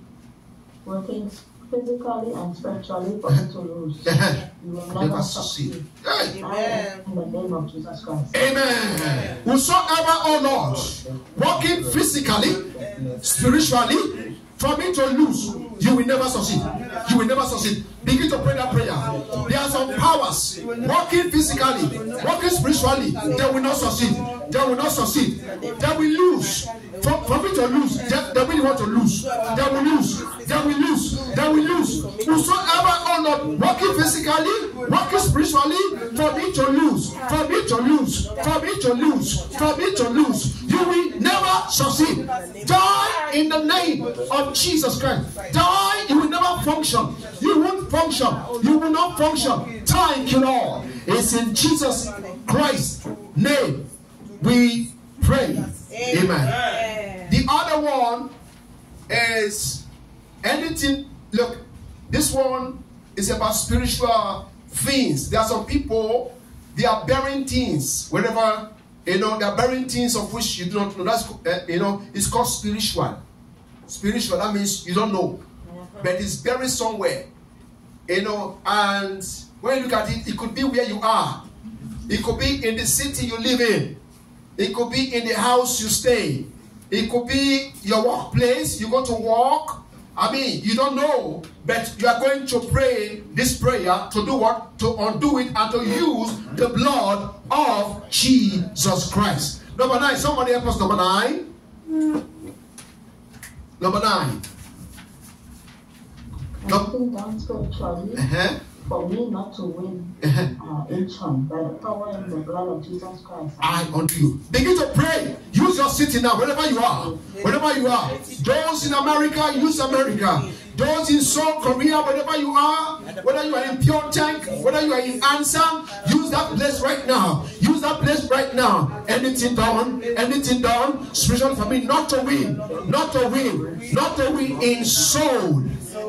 working physically and spiritually for me to lose, you will Never never succeed. succeed. Hey. Amen. In the name of Jesus Christ. Amen. Whosoever, oh Lord, working physically, spiritually, for me to lose, you will never succeed. You will never succeed. Begin to pray that prayer. There are some powers working physically, working spiritually, they will not succeed. They will not succeed. They will lose. Me to lose, they, really want to lose. They will lose. They will lose. They will lose. Whosoever, oh Lord, working physically, working spiritually, for me to lose, for me to lose, for me to lose, for me to lose, you will never succeed. Die in the name of Jesus Christ. Die, you will never function. You won't function. You will not function. Thank you, Lord. It's in Jesus Christ's name we pray. Amen. Amen. The other one is anything. Look, this one is about spiritual things. There are some people, they are bearing things wherever, you know, they are bearing things of which you do not know. That's, uh, you know, it's called spiritual. Spiritual, that means you don't know, but it's buried somewhere, you know, and when you look at it, it could be where you are, it could be in the city you live in, it could be in the house you stay. It could be your workplace. You go to work. I mean, you don't know, but you are going to pray this prayer to do what? To undo it and to use the blood of Jesus Christ. Number nine. Somebody help us. Number nine. Number nine. Done spiritually Uh-huh. For me not to win uh, by the power and the blood of Jesus Christ. I unto you. Begin to pray. Use your city now, wherever you are. Wherever you are. Those in America, use America. Those in South Korea, wherever you are, whether you are in Pyeongchang, whether you are in Ansan, use that place right now. Use that place right now. Anything done, anything done, spiritual for me, not to win, not to win, not to win in Seoul,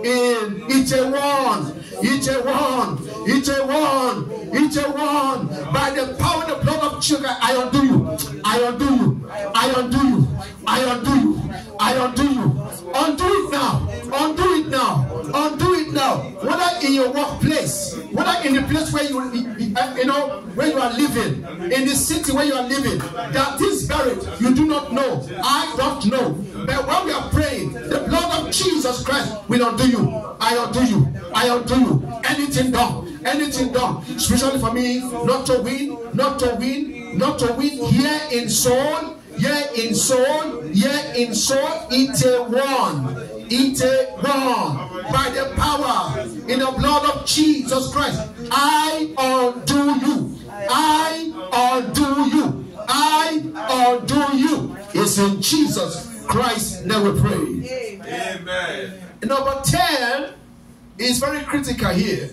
in Itaewon, Itaewon, Itaewon, Itaewon. By the power and the blood of Jesus, I undo you. I undo you. I undo you. I undo you. I undo you. Undo it now. Undo it now. Undo it now. Whether in your workplace, whether in the place where you, uh, you know, where you are living, in the city where you are living, that is buried. You do not know. I don't know. But when we are praying, the blood of Jesus Christ will undo you. I undo you. I undo you. Anything done. Anything done. Especially for me, not to win, not to win, not to win here in Seoul, here in Seoul, here in Seoul, it's a one. It's a one. By the power in the blood of Jesus Christ, I undo you. I undo you. I undo you. It's in Jesus Christ that we pray. Amen. Amen. Number 10 is very critical here.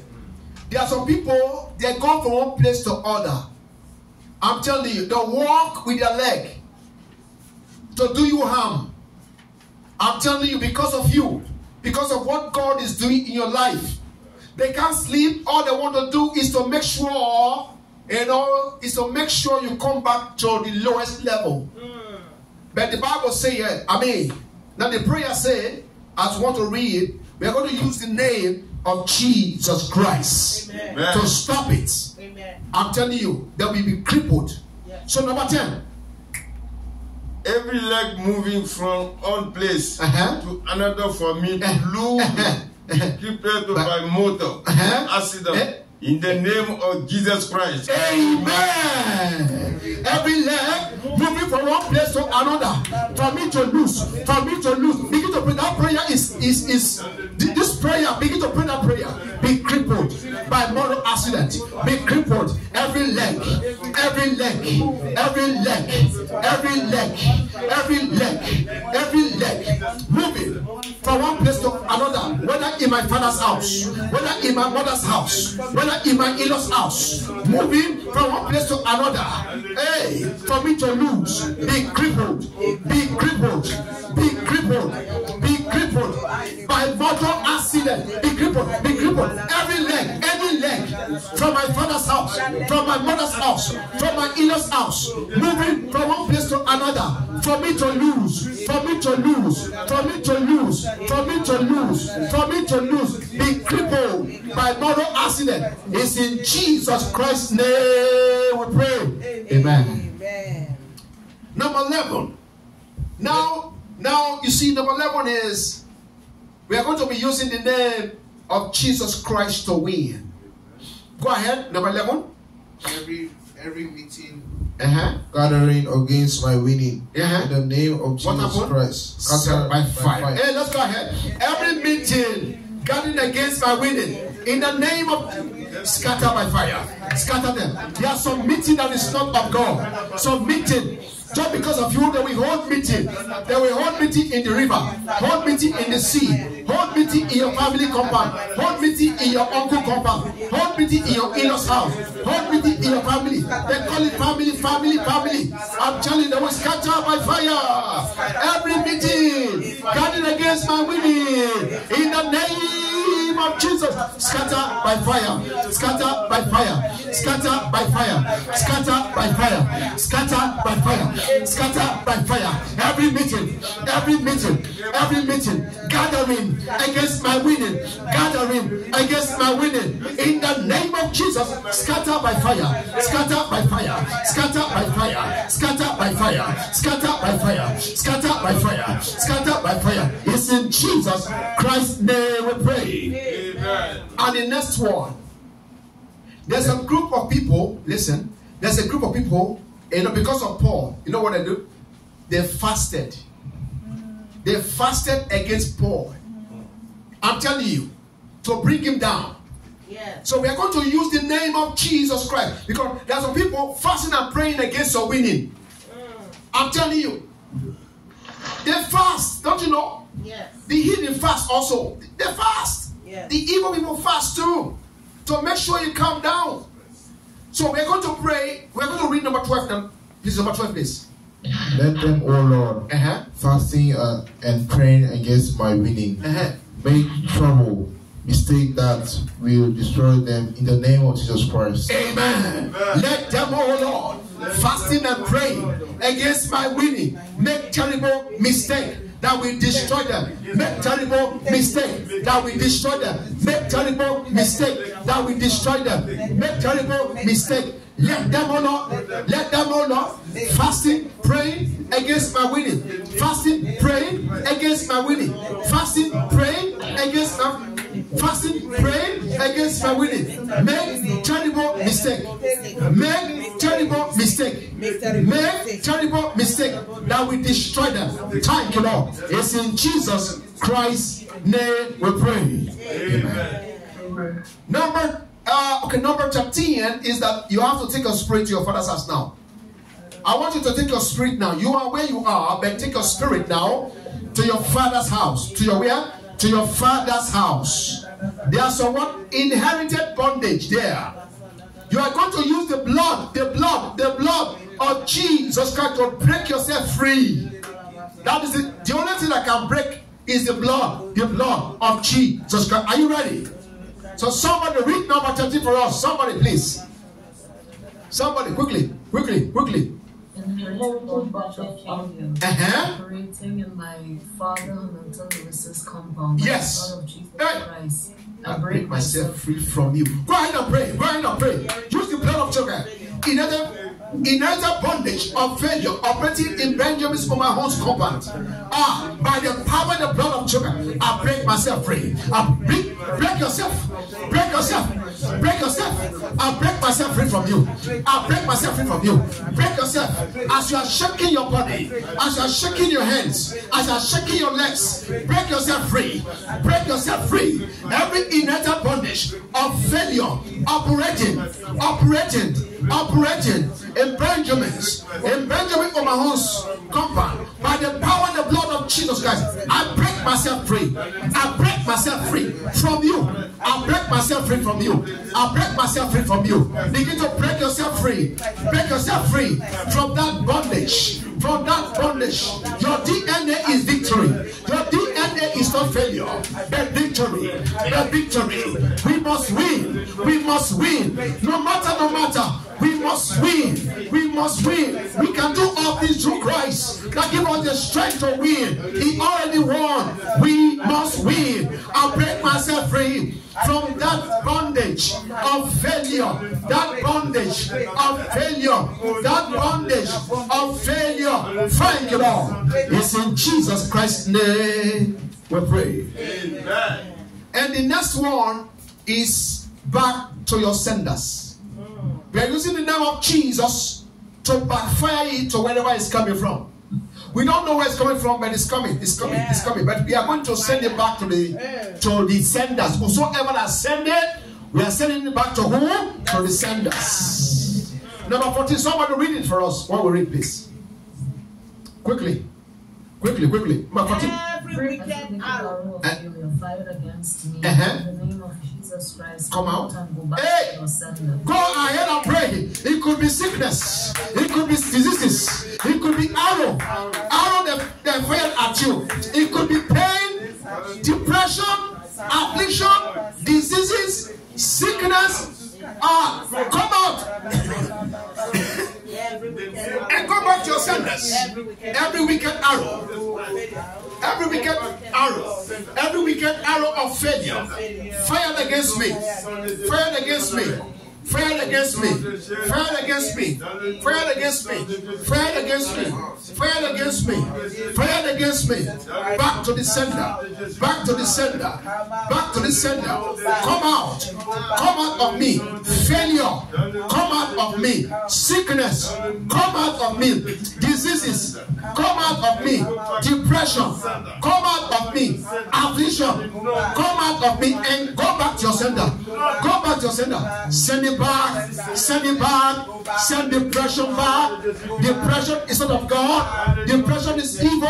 There are some people, they go from one place to other. I'm telling you, they walk with their leg to do you harm. I'm telling you, because of you, because of what God is doing in your life, they can't sleep. All they want to do is to make sure, you know, is to make sure you come back to the lowest level. Hmm. But the Bible says, eh, I mean, now the prayer said, as we want to read, we are going to use the name of Jesus Christ Amen. Amen. to stop it. Amen. I'm telling you, they will be crippled. Yeah. So number 10. Every leg moving from one place Uh-huh. to another for me to Uh-huh. lose, Uh-huh. crippled But- by motor, Uh-huh. accident, Eh? in the name of Jesus Christ. Amen. Every leg moving from one place to another. For me to lose. For me to lose. Begin to pray. That prayer is is is prayer. Begin to pray that prayer. Be crippled by motor accident. Be crippled. Every leg. Every leg. Every leg. Every leg. Every leg. Every leg. Moving from one place to another. Whether in my father's house. Whether in my mother's house. Whether in my in-laws house. Moving from one place to another. Hey, for me to lose. Be crippled. Be crippled. Be crippled. Be crippled by motor accident. Be crippled. Be crippled. Every leg, any leg from my father's house, from my mother's house, from my in-laws house, moving from one place to another. For me to lose. For me to lose. For me to lose. For me to lose. For me to lose. Be crippled by motor accident. It's in Jesus Christ's name we pray. Amen. Amen. Number 11. Now, now you see, number 11 is we are going to be using the name of Jesus Christ to win. Go ahead, number 11. every every meeting Uh-huh. gathering against my winning Uh-huh. in the name of What Jesus happened? Christ. Scattered by fire. fire. Hey, let's go ahead. Every meeting gathering against my winning in the name of scatter by fire. Scatter them. There are some meeting that is not of God. Some meeting. Just because of you, they will hold meeting. They will hold meeting in the river, hold meeting in the sea, hold meeting in your family compound, hold meeting in your uncle compound, hold meeting in your in-laws house, hold meeting in your family. They call it family, family, family. I'm telling they will scatter by fire. Every meeting gathering against my women in the name of Jesus. Scatter by fire, scatter by fire, scatter by fire, scatter by fire, scatter by fire, scatter by fire. Every meeting, every meeting, every meeting gathering against my winning, gathering against my winning in the name of Jesus. Scatter by fire, scatter by fire, scatter by fire, scatter by fire, scatter by fire, scatter by fire, scatter by fire. It's in Jesus Christ's name we pray. Amen. And the next one, there's a group of people, listen, there's a group of people, you know, because of Paul, you know what they do? They fasted. They fasted against Paul. I'm telling you, to bring him down. Yes. So we are going to use the name of Jesus Christ because there are some people fasting and praying against your winning. Mm. I'm telling you, they fast, don't you know? Yes. The hidden fast also. They fast. Yes. The evil people fast too. To make sure you calm down. So we're going to pray. We're going to read number 12 now. Please, number 12, please. Let them, O Lord, Uh-huh. fasting uh, and praying against my winning, Uh-huh. make trouble, mistake that will destroy them in the name of Jesus Christ. Amen. Let them, oh Lord, fasting and praying against my winning, make terrible mistake that will destroy them. Make terrible mistake that will destroy them. Make terrible mistake that will destroy them. Make terrible mistake. Let them, oh Lord, let them, oh Lord, fasting, praying against my winning. Fasting, praying against my winning. Fasting, praying against my fasting, praying against my winning. Make terrible mistake. Make terrible mistake. Make terrible mistake. that will destroy them. Thank you, Lord. It's in Jesus Christ's name we pray. Amen. Number uh, okay, number 13 is that you have to take your spirit to your father's house now. I want you to take your spirit now. You are where you are, but take your spirit now to your father's house. To your where? To your father's house. There's some what inherited bondage there. You are going to use the blood, the blood, the blood of Jesus Christ to break yourself free. That is the, the only thing that can break is the blood, the blood of Jesus Christ. Are you ready? So somebody read number 30 for us. Somebody, please. Somebody, quickly, quickly, quickly. Uh-huh. Operating in my father and mental illnesses compound. by the Yes. of Jesus Hey. Christ. I break myself free from you. Go ahead and pray. Go ahead and pray. Use the blood of children. In other, in other bondage of failure operating in Benjamin's Omaha's compound. Ah, by the power and the blood of children, I break myself free. I break, break yourself. Break yourself. Break yourself. I'll break myself free from you. I'll break myself free from you. Break yourself. As you are shaking your body, as you are shaking your hands, as you are shaking your legs, break yourself free. Break yourself free. Every inherent bondage of failure operating, operating, operating in Benjamin's, in Benjamin Omaho's compound by the power and the blood of Jesus Christ. I break myself free. I break myself free from you. I break myself free from you. I break myself free from you. Begin to break yourself free. Break yourself free from that bondage. From that bondage. Your DNA is victory. Your DNA is not failure. The victory. The victory. We must win. We must win. No matter, no matter. We must win. We must win. We can do all things through Christ that give us the strength to win. He already won. We must win. I break myself free from that bondage of failure. That bondage of failure. That bondage of failure. Thank you, Lord. It's in Jesus Christ's name we pray. Amen. And the next one is back to your senders. We are using the name of Jesus to backfire it to wherever it's coming from. We don't know where it's coming from, but it's coming, it's coming, it's coming. But we are going to send it back to the to the senders. Whosoever that send it, we are sending it back to who? To the senders. Number 14, somebody read it for us. What we read, please. Quickly. Quickly, quickly. Number 14. Every wicked arrow fired against me. Uh-huh. In the name of Jesus Christ. Come out. And go back Hey! to. Go ahead and pray. It could be sickness. It could be diseases. It could be arrow. Arrow that, that fired at you. It could be pain, depression, affliction, diseases, sickness. Ah, come out. And go back to your senders. Every wicked arrow. Every wicked arrow, every wicked arrow of failure. Fired against me, fired against me, fired against me, fired against me, fired against me, fired against me, fired against me, fired against me. Back to the sender, back to the sender, back to the sender. Come out, come out of me, failure, come out of me, sickness, come out of me, diseases, come out of me, depression, come out of me, affliction, come out of me, and go back to your sender. Go back to your sender. Send back, send it back, send depression back. Depression is not of God, depression is evil,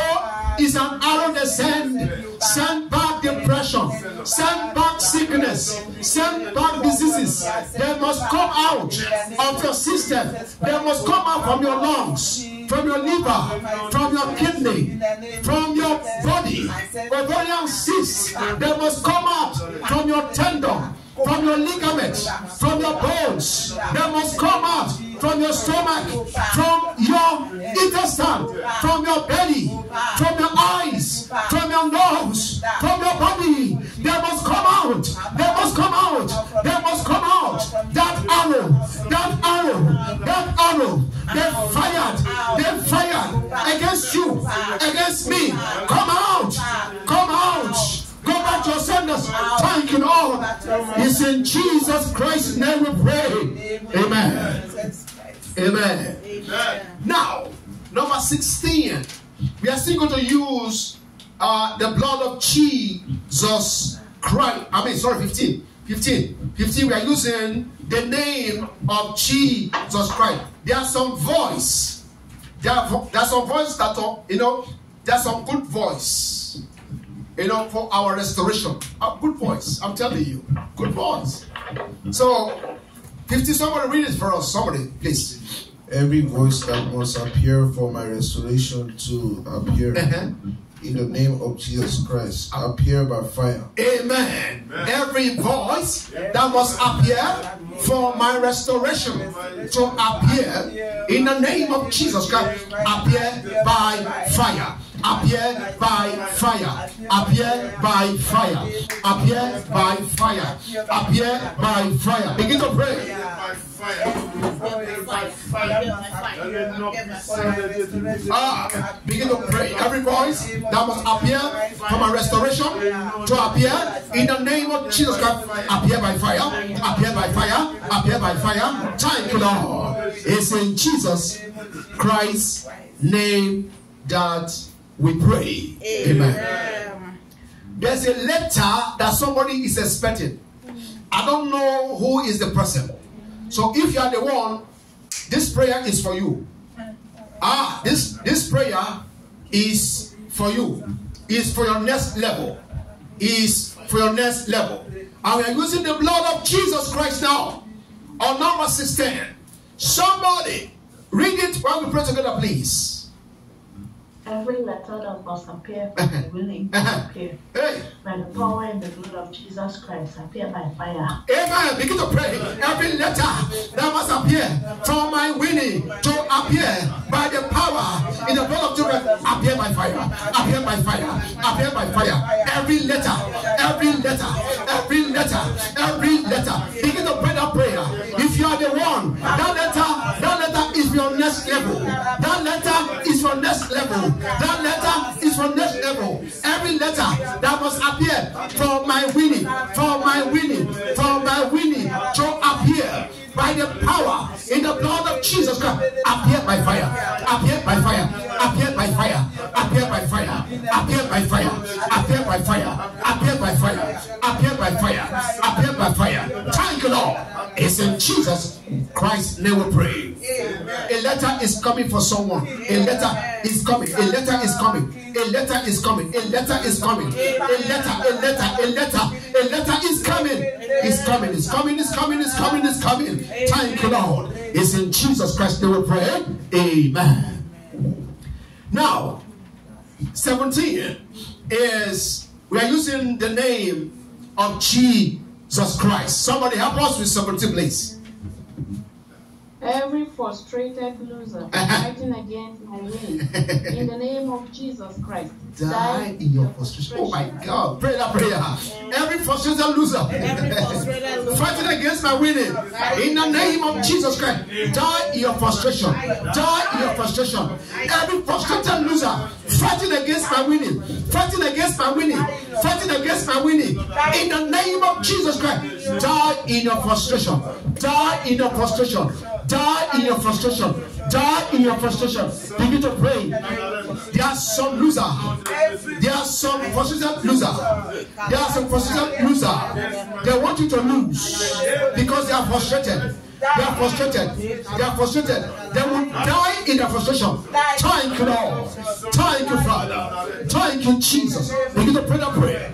is an arrow that send. Send back depression, send back sickness, send back diseases. They must come out of your system, they must come out from your lungs from your liver, from your kidney, from your body, ovarian cysts. They must come out from your tendon, from your ligaments, from your bones. They must come out from your stomach, from your intestine, from your belly, from your eyes, from your nose, from your body. They must come out. They must come out. They must come out. That arrow, that arrow, that arrow, they fired, they fired against you, against me. Come out, come out. Go back to your senders. Thank you, Lord. It's in Jesus Christ's name we pray. Amen. Amen. Now, number 16. We are still going to use uh, the blood of Jesus Christ. I mean, sorry, 15. 15. 15. We are using the name of Jesus Christ. There are some voice. There are, there are some voice that are, you know, there's some good voice. You know, for our restoration. A good voice, I'm telling you. Good voice. So, 50, somebody read it for us. Somebody, please. Every voice that must appear for my restoration to appear Uh-huh. in the name of Jesus Christ, appear by fire. Amen. Every voice that must appear for my restoration to appear in the name of Jesus Christ, appear by fire. Appear by fire. Appear by fire. Appear by fire. Appear by fire. Begin to pray. Ah, begin to pray. Every voice that must appear for my restoration to appear in the name of Jesus Christ. Appear by fire. Appear by fire. Appear by fire. Thank you, Lord. It's in Jesus Christ's name that we pray. Amen. There's a letter that somebody is expecting. I don't know who is the person. So if you are the one, this prayer is for you. Ah, this this prayer is for you. Is for your next level. Is for your next level. And we are using the blood of Jesus Christ now. On number 16. Somebody read it while we pray together, please. Every letter that must appear from the willing to appear Hey, by the power and the blood of Jesus Christ appear by fire. amen. Begin to pray. Every letter that must appear from my winning to appear by the power in the blood of Jesus appear by fire. Appear by fire. Appear by fire. Every letter, every letter, every letter, every letter. Begin to pray that prayer. If you are the one, that that letter is your next level. That letter is your next level. That letter is your next level. Every letter that must appear from my winning, from my winning, from my winning to appear by the power in the blood of Jesus Christ. Appear by fire. Appear by fire. Appear by fire. Appear by fire. Appear by fire. Appear by fire. Appear by fire. Appear by fire. Appear by fire. Thank you, Lord. It's in Jesus Christ's name we pray. A letter is coming for someone. A letter is coming. A letter is coming. A letter is coming. A letter is coming. A letter, a letter, a letter, a letter is coming. It's coming. It's coming. It's coming. It's coming. It's coming. Thank you, Lord. It's in Jesus Christ's name we pray. Amen. Now, 17 is we are using the name of Jesus Christ. Somebody help us with 17, please. Every frustrated loser fighting against my winning, in the name of Jesus Christ, Die in your frustration. Oh my God. Pray that prayer. Every frustrated loser. Every frustrated loser. Fighting against my winning. In the name of Jesus Christ. Die in your frustration. Die in your frustration. Every frustrated loser. Fighting against my winning. Fighting against my winning. Fighting against my winning. In the name of Jesus Christ. Die in your frustration. Die in your frustration. Die in your frustration. Die in your frustration. Begin to pray. There are some loser. There are some frustrated loser. There are some frustrated loser. They want you to lose because they are frustrated. They are frustrated. They are frustrated. They will die in their frustration. Thank you, Lord. Thank you, Father. Thank you, Jesus. Begin to pray that prayer.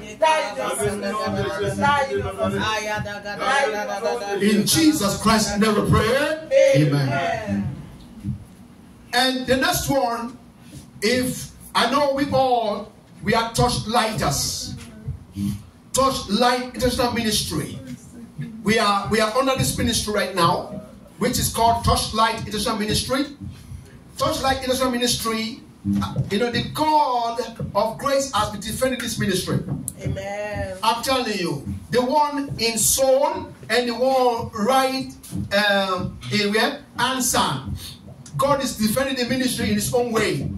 In Jesus Christ's name we pray. Amen. And the next one, if I know we all we are touch lighters, touch light international ministry. We are we are under this ministry right now, which is called Touchlight International Ministry. Touchlight International Ministry, you know, the God of grace has been defending this ministry. Amen. I'm telling you, the one in Seoul and the one right um, in where? Ansan. God is defending the ministry in his own way.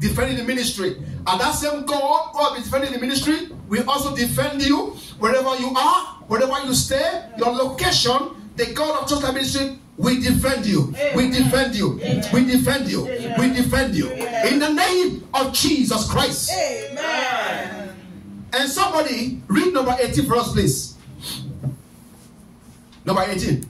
Defending the ministry. And that same God who has been defending the ministry will also defend you wherever you are, wherever you stay, your location. The God of Church Ministry will defend you. We defend you. We defend you. We defend you. In the name of Jesus Christ. Amen. And somebody read number 18 for us, please. Number 18.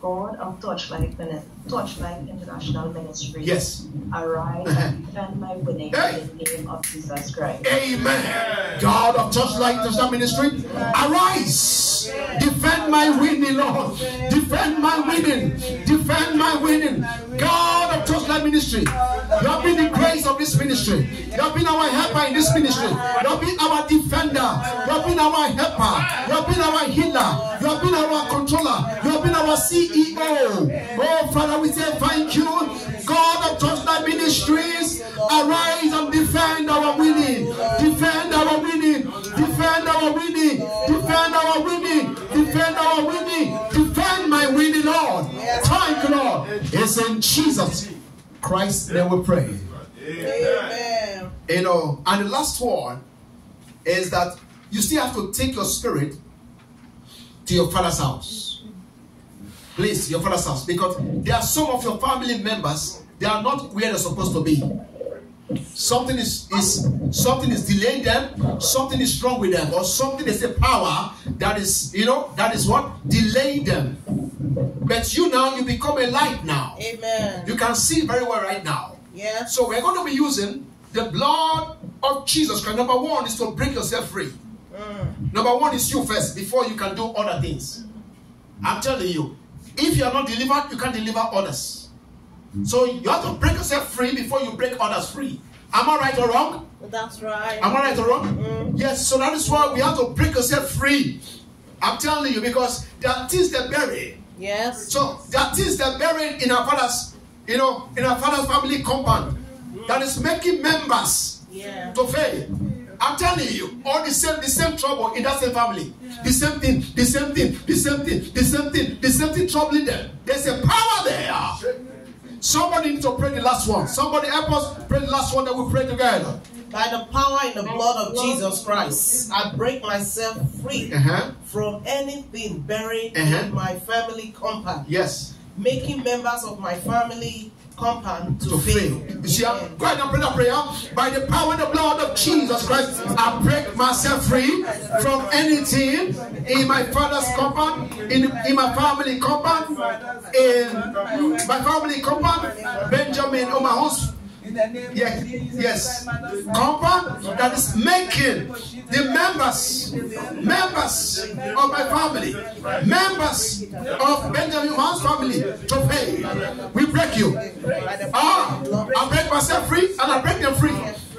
God of Torchlight, Mini- Torchlight International Ministry, Yes. arise and defend my winning Hey. in the name of Jesus Christ. Amen. God of Touchlight International Ministry, arise. Defend my winning, Lord. Defend my winning. Defend my winning. God of Touchlight Ministry, you have been the grace of this ministry. You have been our helper in this ministry. You have been our defender. You have been our helper. You have been our healer. You have been our controller. You have been our CEO. Oh, Father, we say thank you. God of Touchlight Ministries, arise and defend our winning. Defend our winning. Defend our winning. Defend our winning. Defend our winning. Defend my winning, Lord. Thank Lord. It's in Jesus Christ name we pray. Amen. You know, and the last one is that you still have to take your spirit to your father's house. Please, your father's house, because there are some of your family members, they are not where they're supposed to be. Something is, is something is delaying them, something is wrong with them, or something is a power that is, you know, that is what delaying them. But you now you become a light now. Amen. You can see very well right now. Yeah. So we're going to be using the blood of Jesus Christ. Number one is to break yourself free. Mm. Number one is you first before you can do other things. I'm telling you, if you are not delivered, you can't deliver others. So you have to break yourself free before you break others free. Am I right or wrong? That's right. Am I right or wrong? Mm. Yes, so that is why we have to break yourself free. I'm telling you because there are things that bury. Yes. So there are things that buried in our father's, you know, in our father's family compound that is making members Yeah. to fail. I'm telling you, all the same, the same trouble in that same family. The same thing, the same thing, the same thing, the same thing, the same thing troubling them. There's a power there. Somebody need to pray the last one. Somebody help us pray the last one that we pray together. By the power in the blood of Jesus Christ, I break myself free Uh-huh. from anything buried Uh-huh. in my family compound, Yes. making members of my family compound to, to fail. fail. You see, I'm ahead and pray that prayer. By the power and the blood of Jesus Christ, I break myself free from anything in my father's compound, in, in my family compound, in my family compound, Benjamin Umahon's Yes, yes. Compound that is making the members, members of my family, members of Benjamin Umahon's family to pay. We break you. Ah, I break myself free and I break them free.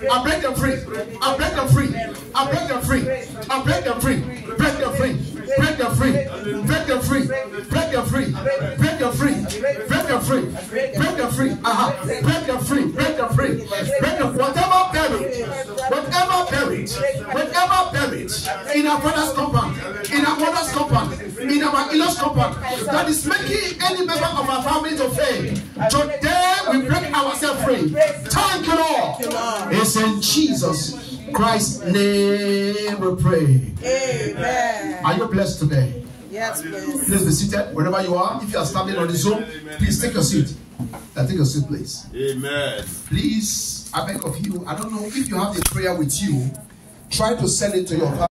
I break them free. I break them free. I break them free. I break them free. Break them free. Break them free. Break them free. Break them free. Break them free. Break them free. Break them free. Aha. Break them free. Break them free. Break them. Whatever buried, whatever buried, whatever buried in our father's compound, in our mother's compound, in our in-laws compound, that is making any member of our family to fail. Today we break ourselves free. Thank you, Lord. It's in Jesus Christ's name we pray. Amen. Are you blessed today? Yes, please. Please be seated wherever you are. If you are standing on the Zoom, please take your seat. Uh, take your seat, please. Amen. Please, I beg of you. I don't know if you have the prayer with you. Try to send it to your.